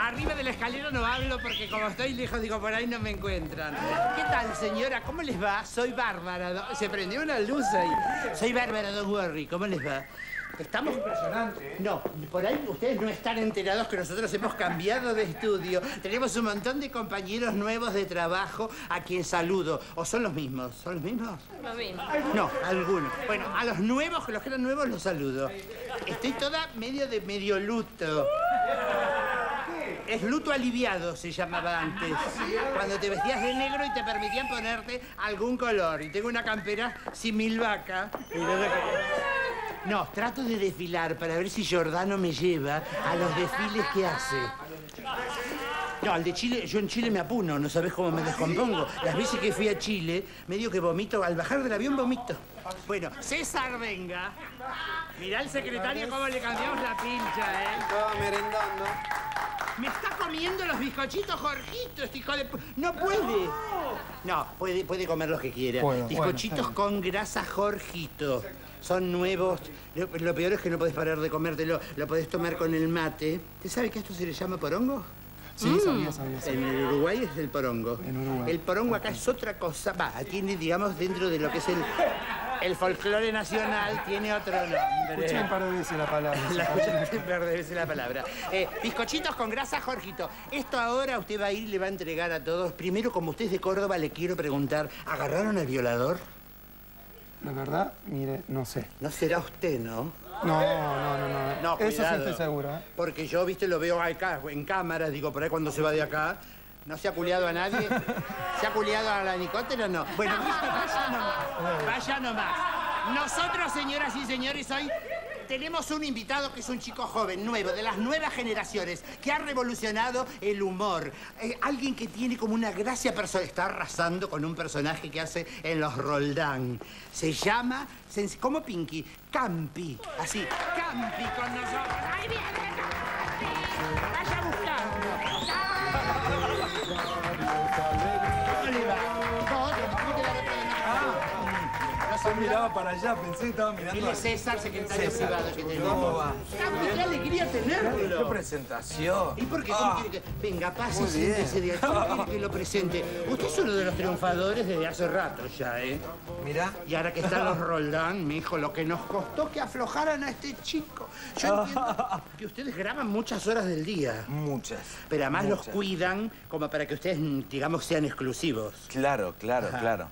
Arriba de la escalera no hablo porque como estoy lejos, digo, por ahí no me encuentran. ¿Qué tal, señora? ¿Cómo les va? Soy Bárbara. Se prendió una luz ahí. Soy Bárbara Don Worry. ¿Cómo les va? Estamos... Impresionante. ¿eh? No, por ahí ustedes no están enterados que nosotros hemos cambiado de estudio. Tenemos un montón de compañeros nuevos de trabajo a quien saludo. ¿O son los mismos? ¿Son los mismos? Lo mismo. No, algunos. Bueno, a los nuevos, los que eran nuevos, los saludo. Estoy toda medio de medio luto. Es luto aliviado, se llamaba antes. Cuando te vestías de negro y te permitían ponerte algún color. Y tengo una campera sin mil vaca. No, trato de desfilar para ver si Giordano me lleva a los desfiles que hace. No, al de Chile, yo en Chile me apuno, no sabes cómo me descompongo. Las veces que fui a Chile, medio que vomito, al bajar del avión vomito. Bueno, César, venga. Mirá al secretario cómo le cambiamos la pincha, ¿eh? Estaba merendando. Me está comiendo los bizcochitos, Jorgito, este hijo de... No puede. No, puede, puede comer lo que quiera. Bizcochitos bueno, está con grasa, Jorgito. Son nuevos. Lo, lo peor es que no podés parar de comértelo. Lo podés tomar con el mate. ¿Te sabe que esto se le llama porongo? Sí, sabía, sabía, sabía. En Uruguay es el porongo. En Uruguay. El porongo acá es otra cosa. Va, tiene, digamos, dentro de lo que es el, el folclore nacional, tiene otro nombre. Escuché un par de veces la palabra. Un par de veces la palabra. Eh, bizcochitos con grasa, Jorgito. Esto ahora usted va a ir y le va a entregar a todos. Primero, como usted es de Córdoba, le quiero preguntar, ¿agarraron al violador? La verdad, mire, no sé. No será usted, ¿no? No, no, no, no. No, Eso sí estoy seguro, ¿eh? Porque yo, viste, lo veo acá, en cámara, digo, por ahí cuando se va de acá. ¿No se ha culiado a nadie? ¿Se ha culiado a la nicótera o no? Bueno, vaya nomás. Vaya nomás. Nosotros, señoras y señores, hoy tenemos un invitado que es un chico joven, nuevo, de las nuevas generaciones, que ha revolucionado el humor. Eh, alguien que tiene como una gracia personal. Está arrasando con un personaje que hace en los Roldán. Se llama, como Pinky, Campi. Así, Campi con nosotros. ¡Ahí viene! ¡Vaya Yo miraba para allá, pensé que estaba mirando. Él es César, secretario César. privado que tenemos. ¿Cómo va? Qué alegría ¡Qué tenerlo! presentación! ¿Y por qué? ¿Cómo Ah, quiere que...? Venga, pase, siéntese de aquí, quiere que lo presente. Usted es uno de los triunfadores desde hace rato ya, ¿eh? Mirá. Y ahora que están los Roldán, mi hijo, lo que nos costó que aflojaran a este chico. Yo entiendo que ustedes graban muchas horas del día, Muchas. pero además los cuidan como para que ustedes, digamos, sean exclusivos. Claro, claro, Ajá. claro.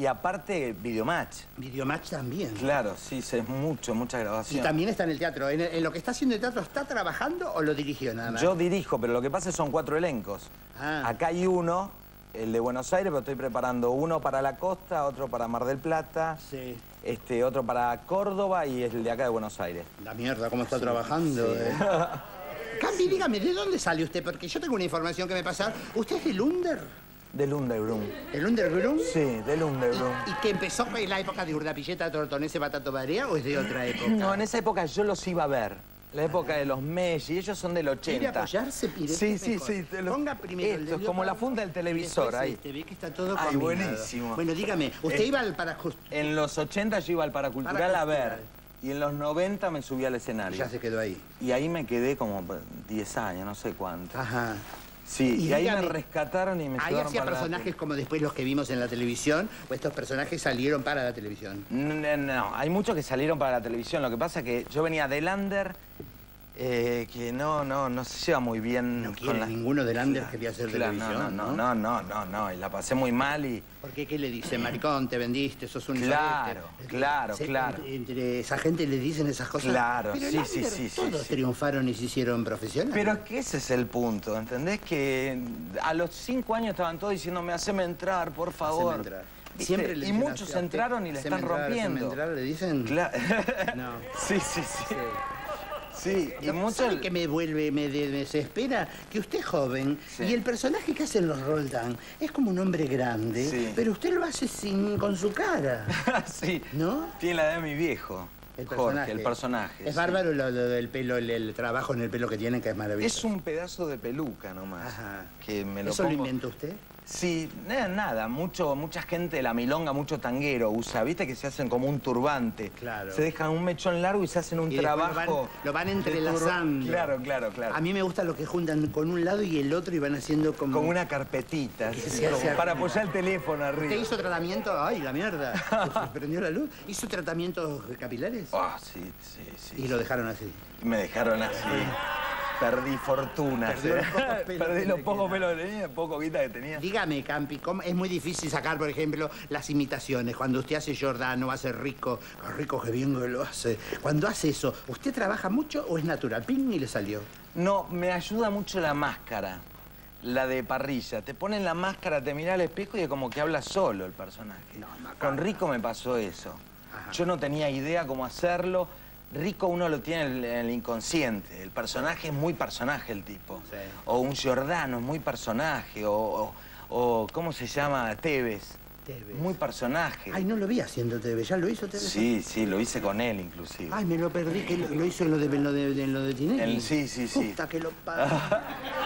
Y aparte, videomatch. Videomatch también. Claro, sí, es mucho, mucha Y grabación. también está en el teatro. ¿En, en lo que está haciendo el teatro está trabajando o lo dirigió nada más? Yo dirijo, pero lo que pasa es que son cuatro elencos. Ah. Acá hay uno, el de Buenos Aires, pero estoy preparando uno para la costa, otro para Mar del Plata, Sí. este, otro para Córdoba y el de acá de Buenos Aires. La mierda, cómo está trabajando. eh. Campi, dígame, ¿de dónde sale usted? Porque yo tengo una información que me pasa. ¿Usted es del Under? Del Underground. ¿El Underground? Sí, del Underground. ¿Y que empezó en la época de Urdapilleta, Tortonese, Batato Barea o es de otra época? No, en esa época yo los iba a ver. La época de los Messi, ellos son del 80. ¿Quiere apoyarse, Pire? Sí, sí, mejor. sí. te lo- Ponga primero el Esto, de es como la funda del y televisor ahí. este, ve que está todo Ay, combinado. buenísimo. Bueno, dígame, ¿usted Eh, iba al para just- En los 80 yo iba al Paracultural a Paracultural. ver. Y en los 90 me subí al escenario. Ya se quedó ahí. Y ahí me quedé como 10 años, no sé cuánto. Ajá. Sí, Y y, ahí dígame, me rescataron y me ¿Ahí hacía personajes como después los que vimos en la televisión o estos personajes salieron para la televisión? No, no, no, hay muchos que salieron para la televisión. Lo que pasa es que yo venía del under, eh, que no, no, no se lleva muy bien No con quiere la... ninguno del under quería hacer Claro, televisión, no, ¿no? no, no, no, no, no, y la pasé muy mal y... ¿Por qué? ¿Qué le dice? Maricón, te vendiste, sos un Claro, claro, Se- claro. Entre, esa gente le dicen esas cosas. Claro, Pero sí, el sí, sí, sí, Todos sí. triunfaron y se hicieron profesionales. Pero que ese es el punto, ¿entendés? Que a los cinco años estaban todos diciéndome, haceme entrar, por favor. Haceme entrar. ¿Viste? Siempre y muchos entraron y le "Haceme están entrar, rompiendo. entrar", le dicen. Claro. No. Sí, sí, sí. Sí, y Lo- muchos... ¿Sabe que me vuelve, me de- desespera? Que usted es joven Sí. y el personaje que hacen los Roldán es como un hombre grande, Sí. pero usted lo hace sin, con su cara. sí. ¿No? Tiene la edad de mi viejo. El Jorge, personaje. el personaje. Es sí. bárbaro lo, lo del pelo, el, el trabajo en el pelo que tienen, que es maravilloso. Es un pedazo de peluca nomás. Ajá. Que me lo ¿Eso lo inventó usted? Sí, na- nada, mucho, mucha gente de la milonga, mucho tanguero usa, viste que se hacen como un turbante. Claro. Se dejan un mechón largo y se hacen un Y después lo van- trabajo. lo van entrelazando. Claro, claro, claro. A mí me gusta lo que juntan con un lado y el otro y van haciendo como... Como una carpetita, hace como para apoyar el teléfono arriba. ¿Usted hizo tratamiento? ¡Ay, la mierda! Se prendió la luz. ¿Hizo tratamientos capilares? Ah, sí, sí, sí. Y lo dejaron así. Me dejaron así. Perdí fortuna. Perdió los pocos pelos Perdí los pocos pelos que tenía, poco guita que tenía. Dígame, Campi, ¿cómo- es muy difícil sacar, por ejemplo, las imitaciones. Cuando usted hace Giordano, va a ser rico, rico que bien que lo hace. Cuando hace eso, ¿usted trabaja mucho o es natural? Ping y le salió. No, me ayuda mucho la máscara. La de parrilla. Te ponen la máscara, te mira al espejo y es como que habla solo el personaje. No. Con Rico me pasó eso. Ajá. Yo no tenía idea cómo hacerlo. Rico uno lo tiene en el, en el inconsciente. El personaje es muy personaje el tipo. Sí. O un Giordano es muy personaje. O, o- o, ¿cómo se llama? Tevez. Tevez. Muy personaje. Ay, no lo vi haciendo TV. ¿Ya lo hizo TV? Sí, sí, lo hice con él inclusive. Ay, me lo perdí, que lo, lo hizo en lo de, en lo de, en lo de Tinelli. Sí, sí, sí. Puta que lo.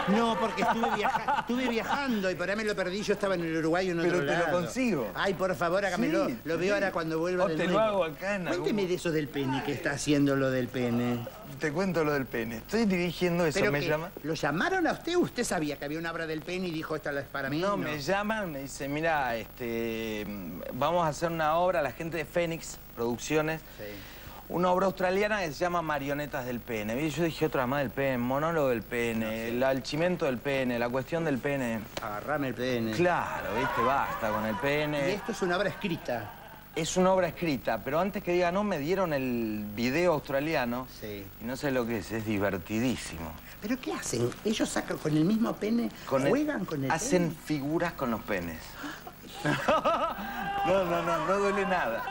No, porque estuve, viaja- estuve viajando y por ahí me lo perdí. Yo estaba en el Uruguay en Pero otro te lo consigo. Ay, por favor, hágamelo. Sí, lo sí. veo ahora cuando vuelva O del te lo hago acá en algún- Cuénteme de eso del pene, que está haciendo lo del pene. Te cuento lo del pene. Estoy dirigiendo eso, Pero me que, llama. ¿Lo llamaron a usted usted sabía que había una obra del pene y dijo, esta es para mí? No, me llaman, me dicen, mira, este, mm, vamos a hacer una obra, la gente de Fénix Producciones, Sí. una obra australiana que se llama Marionetas del Pene. Y yo dije otra más del pene, monólogo del pene, el alchimento del pene, la cuestión del pene. Agarrame el pene. Claro, viste, basta con el Y pene. esto es una obra escrita. Es una obra escrita, pero antes que diga no, me dieron el video australiano. Sí. Y no sé lo que es, es divertidísimo. ¿Pero qué hacen? ¿Ellos sacan con el mismo pene? Con el- ¿Juegan con el Hacen pene? figuras con los penes. No, no, no, no duele nada.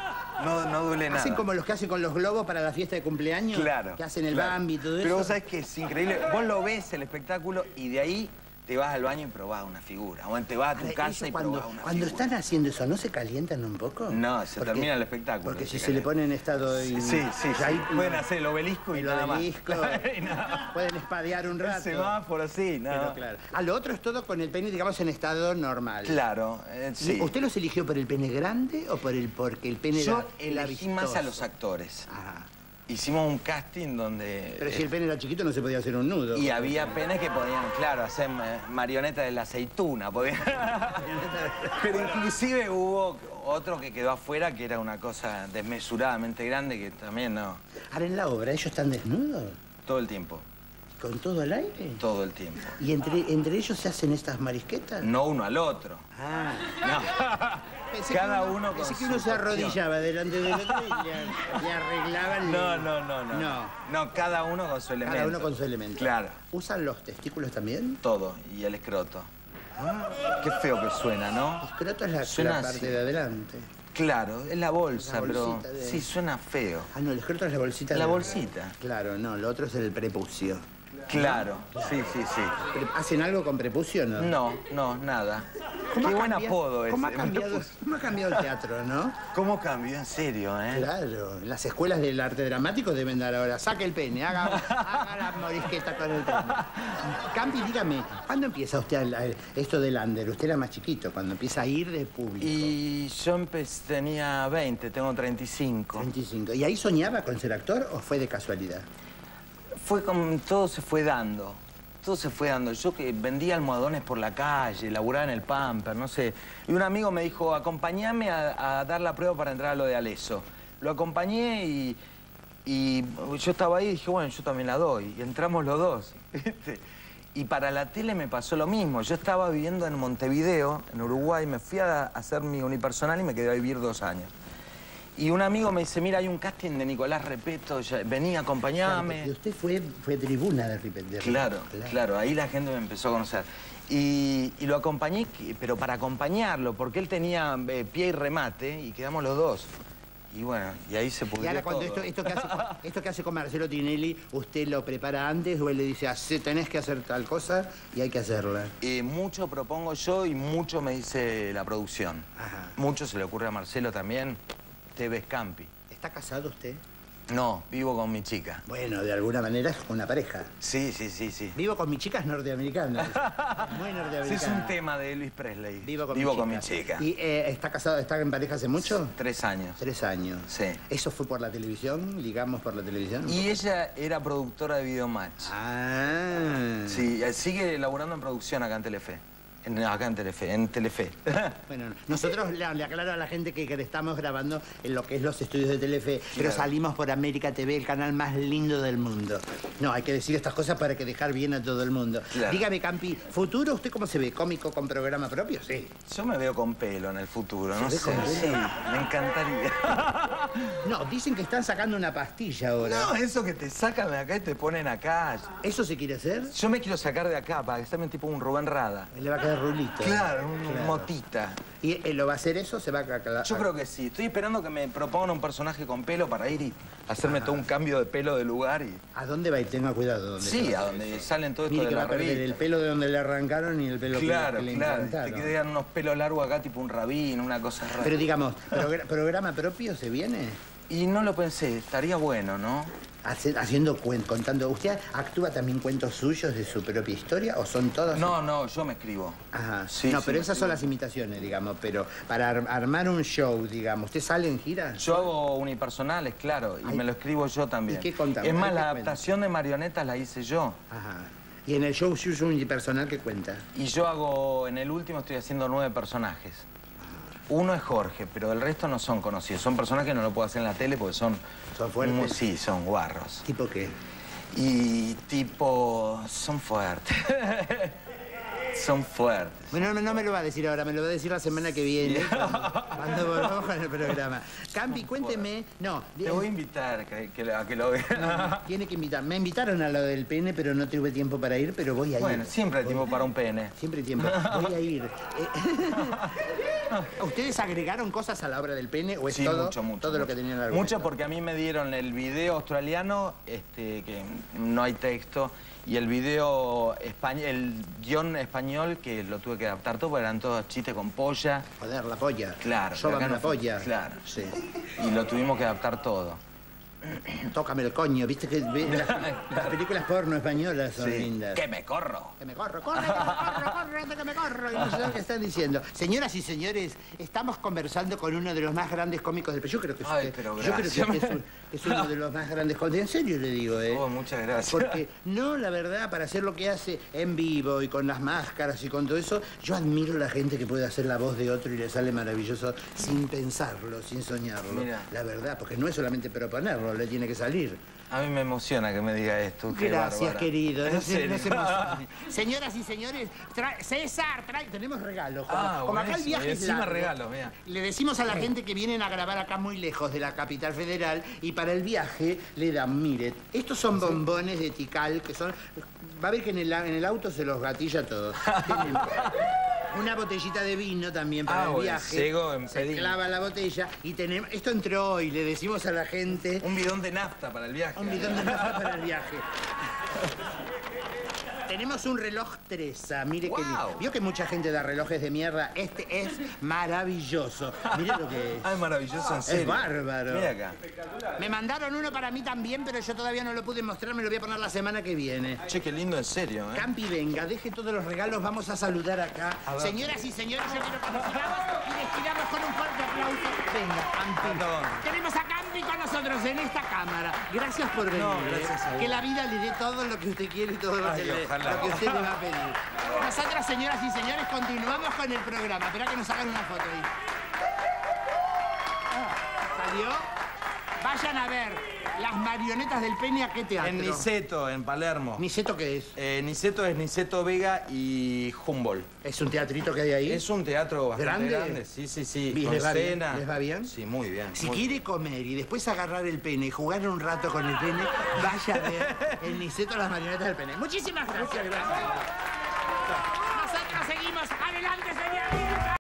No, no duele nada. ¿Hacen como los que hacen con los globos para la fiesta de cumpleaños? Claro. Que hacen el claro. Bambi y todo eso. Pero vos sabés que es increíble. Vos lo ves el espectáculo y de ahí te vas al baño y probás una figura. O te vas a tu Ahora, casa y cuando, probás una cuando figura. están haciendo eso, ¿no se calientan un poco? No, se termina el espectáculo, Porque se si se le pone en estado... y- Sí, sí, sí. ahí- Pueden hacer el obelisco y el nada obelisco, pueden espadear un rato. El semáforo, sí, Pero no. claro. A lo otro es todo con el pene, digamos, en estado normal. Claro, eh, sí. ¿Usted los eligió por el pene grande o por el porque el pene Yo era, era elegí más a los actores. Ajá. Hicimos un casting donde... Pero si eh, el pene era chiquito no se podía hacer un nudo. Y había penes que podían, claro, hacer marionetas de la aceituna. podían. Pero inclusive hubo otro que quedó afuera que era una cosa desmesuradamente grande que también no. Ahora en la obra ellos están desnudos, Todo el tiempo, con todo el aire. todo el tiempo. ¿Y entre, entre ellos se hacen estas marisquetas? No uno al otro. Ah. No. Pensé Cada que uno con pensé que su uno se arrodillaba delante del otro y le, le arreglaban. No, no, no, no. No. No, cada uno con su elemento. Cada uno con su elemento. Claro, ¿Usan los testículos también? todo. Y el escroto. Qué feo que suena, ¿no? Escroto es la, Suena la parte así. de adelante. Claro, es la bolsa, La pero de- sí suena feo. Ah, no, el escroto es la bolsita. La de- bolsita. Claro, no, lo otro es el prepucio. Claro, sí, sí, sí. ¿Hacen algo con prepucio o no? No, no, nada. ¿Cómo Qué buen cambiado- apodo ese. ¿Cómo ha, cambiado, ¿Cómo ha cambiado el teatro, no? ¿Cómo cambió? En serio, ¿eh? Claro, las escuelas del arte dramático deben dar ahora, saque el pene, haga, haga la morisqueta con el pene. Campi, dígame, ¿cuándo empieza usted a- a- esto del under? Usted era más chiquito, cuando empieza a ir de público. Y yo empecé, tenía 20, tengo 35. 25. ¿Y ahí soñaba con ser actor o fue de casualidad? Fue como, todo se fue dando. Todo se fue dando. Yo que vendía almohadones por la calle, laburaba en el Pamper, no sé. Y un amigo me dijo, acompáñame a, dar la prueba para entrar a lo de Aleso. Lo acompañé y, y yo estaba ahí y dije, bueno, yo también la doy. Y entramos los dos. Y para la tele me pasó lo mismo. Yo estaba viviendo en Montevideo, en Uruguay, me fui a hacer mi unipersonal y me quedé a vivir dos años. Y un amigo me dice, mira, hay un casting de Nicolás Repeto, vení, acompañame. Y usted fue, fue tribuna de repente. Claro, claro, ahí la gente me empezó a conocer. Y, y lo acompañé, pero para acompañarlo, porque él tenía eh, pie y remate y quedamos los dos. Y bueno, y ahí se pudrió Y ahora cuando todo. esto, esto, que hace, con- esto que hace con Marcelo Tinelli, usted lo prepara antes o él le dice, "Hacé- tenés que hacer tal cosa y hay que hacerla. Eh, mucho propongo yo y mucho me dice la producción. Ajá. Mucho se le ocurre a Marcelo también. Tevez Campi. ¿Está casado usted? No, vivo con mi chica. Bueno, de alguna manera es una pareja. Sí, sí, sí, sí. Vivo con mi chica es norteamericana. Muy Sí, norteamericana. es un tema de Elvis Presley. Vivo con, mi, chica. chica. ¿Y eh, está casado, está en pareja hace mucho? Tres años. Tres años. Sí. ¿Eso fue por la televisión? ¿Ligamos por la televisión? Y ella era productora de Videomatch. Ah. Sí, eh, sigue laburando en producción acá en Telefe. En- acá en Telefe, en Telefe. Bueno, nosotros le, le aclaro a la gente que, que estamos grabando en lo que es los estudios de Telefe, pero salimos por América TV, el canal más lindo del mundo. No, hay que decir estas cosas para que dejar bien a todo el mundo. Claro. Dígame, Campi, ¿futuro usted cómo se ve? ¿Cómico con programa propio? Sí. Yo me veo con pelo en el futuro, no ¿Se sé. Sí, me encantaría. No, dicen que están sacando una pastilla ahora. No, eso que te sacan de acá y te ponen acá. ¿Eso se quiere hacer? Yo me quiero sacar de acá para que esté tipo un Rubén Rada. Le va a quedar rulito. Claro, un Claro. motita. ¿Y eh, lo va a hacer eso? ¿Se va a aclarar? Yo creo que sí. Estoy esperando que me propongan un personaje con pelo para ir y hacerme todo un cambio de pelo de lugar y... ¿A dónde va? Y tenga cuidado. ¿dónde Sí, va. a donde salen todo esto Mire de que va la a perder el pelo de donde le arrancaron y el pelo que- Claro, que, le claro. Te implantaron. quedan unos pelos largos acá, tipo un rabín, una cosa rara. Pero digamos, ¿progr- ¿programa propio se viene? Y no lo pensé, estaría bueno, ¿no? Hace- haciendo contando. ¿Usted actúa también cuentos suyos de su propia historia o son todas? No, no, yo me escribo. Ajá. Sí, no, sí, pero esas son las imitaciones, digamos. Pero para ar- armar un show, digamos, ¿usted sale en gira? Yo hago unipersonales, claro, y Ay. me lo escribo yo también. ¿Y qué contamos? Es más, ¿Qué la adaptación de marionetas la hice yo. Ajá. Y en el show suyo unipersonal, ¿qué cuenta? Y yo hago, en el último estoy haciendo nueve personajes. Uno es Jorge, pero el resto no son conocidos. Son personajes que no lo puedo hacer en la tele porque son... ¿Son fuertes? muy- sí, son guarros. ¿Tipo qué? Y tipo, son fuertes. son fuertes. Bueno, no, no me lo va a decir ahora, me lo va a decir la semana que viene, cuando, volvamos con el programa. Campi, cuénteme... No, Te voy a invitar que, que- a que lo veas. tiene que invitar. Me invitaron a lo del pene, pero no tuve tiempo para ir, pero voy a ir. Bueno, siempre hay tiempo para un pene. Siempre hay tiempo. Voy a ir. Eh, ¿Ustedes agregaron cosas a la obra del pene o es Sí, todo, mucho, mucho. todo lo que tenían en Mucho porque a mí me dieron el video australiano, este, que no hay texto, y el video español, el guion español que lo tuve que adaptar todo, porque eran todos chistes con polla. Joder, la polla. Claro. Sóbame no la polla. Claro. Sí. Y lo tuvimos que adaptar todo. Tócame el coño, viste que las, las películas porno españolas son Sí. lindas. ¡Que me corro! Que me corro, corre, que me corro, corre, que me corro. Y no sé lo que están diciendo. Señoras y señores, estamos conversando con uno de los más grandes cómicos del país. Yo creo que, Ay, usted- pero yo creo que un- es uno de los más grandes cómicos. En serio le digo, ¿eh? Oh, muchas gracias. Porque no, la verdad, para hacer lo que hace en vivo y con las máscaras y con todo eso, yo admiro a la gente que puede hacer la voz de otro y le sale maravilloso sin pensarlo, sin soñarlo. Mira. La verdad, porque no es solamente proponerlo, le tiene que salir. A mí me emociona que me diga esto. Gracias, querido. ¿En No se, no serio? se emocione. Señoras y señores, tra- César, trae, tenemos regalos. Como, Ah, como acá el viaje es largo, regalos, mira. Le decimos a la gente que vienen a grabar acá muy lejos de la capital federal y para el viaje le dan, mire, estos son bombones de Tikal que son... Va a ver que en el, en el auto se los gatilla todo. Una botellita de vino también para Ah, el viaje. en se clava la botella y tenemos... Esto entró hoy, le decimos a la gente... Un bidón de nafta para el viaje. Un bidón de nafta para el viaje. Tenemos un reloj Tresa, mire qué lindo. Guau. Vio que mucha gente da relojes de mierda. Este es maravilloso. Mire lo que es. Ah, es maravilloso, en serio. bárbaro. Mira acá. Me mandaron uno para mí también, pero yo todavía no lo pude mostrar. Me lo voy a poner la semana que viene. Che, qué lindo, en serio, ¿eh? Campi, venga, deje todos los regalos, vamos a saludar acá. Señoras y señores, yo quiero que nos y despidamos con un fuerte aplauso. Venga, Campi. Perdón. Tenemos a Con nosotros en esta cámara. Gracias por venir. No, ¿eh? gracias a vos. Que la vida le dé todo lo que usted quiere y todo lo, Ay, que, le- lo que usted le va a pedir. Nosotras, señoras y señores, continuamos con el programa. Espera que nos hagan una foto ahí. ¿Salió? Vayan a ver las marionetas del Peña, ¿qué teatro? En Niceto, en Palermo. ¿Niceto qué es? Eh, Niceto es Niceto Vega y Humboldt. ¿Es un teatrito que hay ahí? Es un teatro bastante ¿Grande? grande. Sí, sí, sí. ¿Y Con les va bien? ¿Les va bien? Sí, muy bien. Si muy quiere comer y después agarrar el pene y jugar un rato con el pene, vaya a ver el Niceto las marionetas del pene. Muchísimas gracias. Adelante, señores.